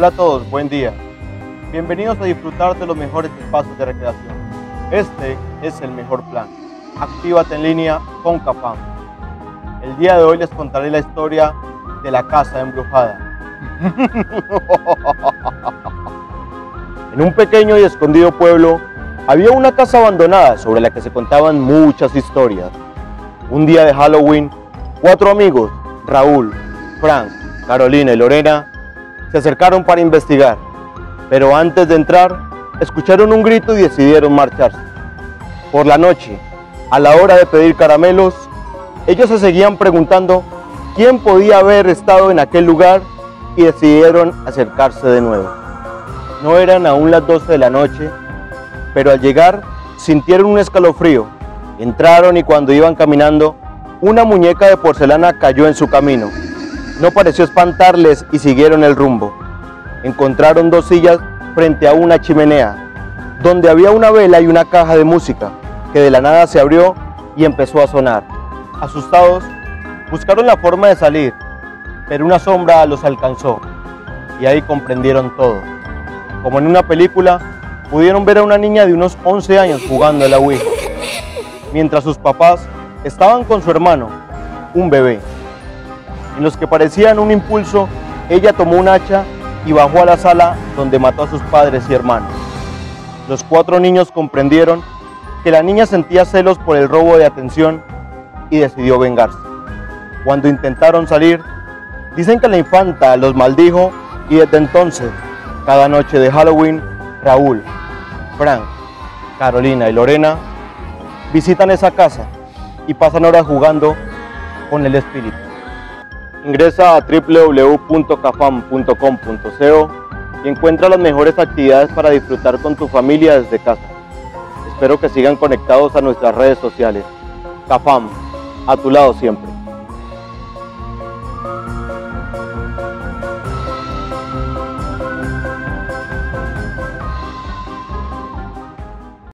Hola a todos, buen día. Bienvenidos a disfrutar de los mejores espacios de recreación. Este es el mejor plan. Actívate en línea con Capam. El día de hoy les contaré la historia de la casa embrujada. en un pequeño y escondido pueblo había una casa abandonada sobre la que se contaban muchas historias. Un día de Halloween, cuatro amigos, Raúl, Frank, Carolina y Lorena, se acercaron para investigar, pero antes de entrar, escucharon un grito y decidieron marcharse. Por la noche, a la hora de pedir caramelos, ellos se seguían preguntando quién podía haber estado en aquel lugar y decidieron acercarse de nuevo. No eran aún las 12 de la noche, pero al llegar sintieron un escalofrío. Entraron y cuando iban caminando, una muñeca de porcelana cayó en su camino. No pareció espantarles y siguieron el rumbo. Encontraron dos sillas frente a una chimenea, donde había una vela y una caja de música, que de la nada se abrió y empezó a sonar. Asustados, buscaron la forma de salir, pero una sombra los alcanzó y ahí comprendieron todo. Como en una película, pudieron ver a una niña de unos 11 años jugando a la Wii, mientras sus papás estaban con su hermano, un bebé. En los que parecían un impulso, ella tomó un hacha y bajó a la sala donde mató a sus padres y hermanos. Los cuatro niños comprendieron que la niña sentía celos por el robo de atención y decidió vengarse. Cuando intentaron salir, dicen que la infanta los maldijo y desde entonces, cada noche de Halloween, Raúl, Frank, Carolina y Lorena visitan esa casa y pasan horas jugando con el espíritu. Ingresa a www.cafam.com.co y encuentra las mejores actividades para disfrutar con tu familia desde casa. Espero que sigan conectados a nuestras redes sociales. Cafam, a tu lado siempre.